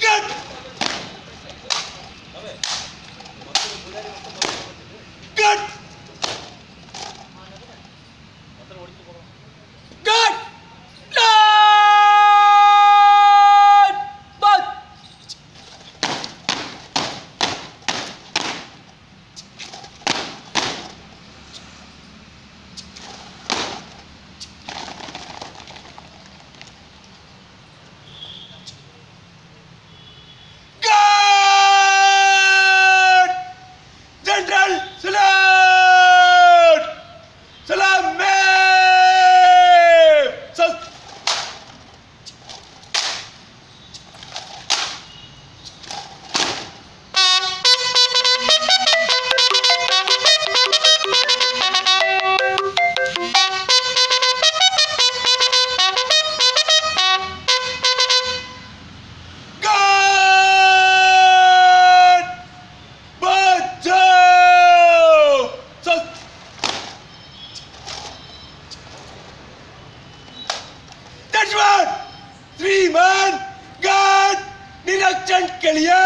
Good. श्रीमान गण निरीक्षण के लिए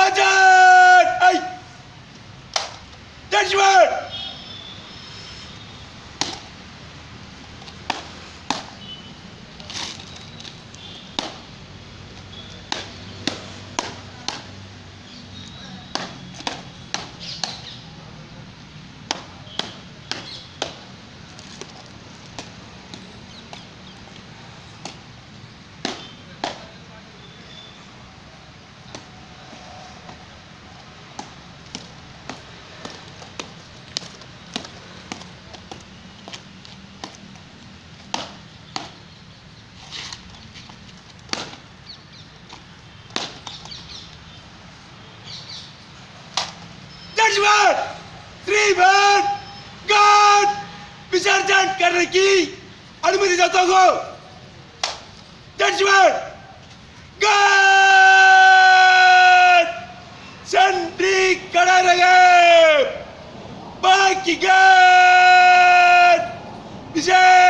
आज़ाद Three man! God! विसर्जन करने की अनुमति देता हूँ one! God! सन्ड्री खड़ा रहे बाकी God! विजय